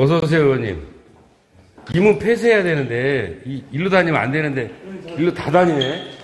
어서오세요, 의원님. 이문 폐쇄해야 되는데, 이, 일로 다니면 안 되는데, 일로 다 다니네.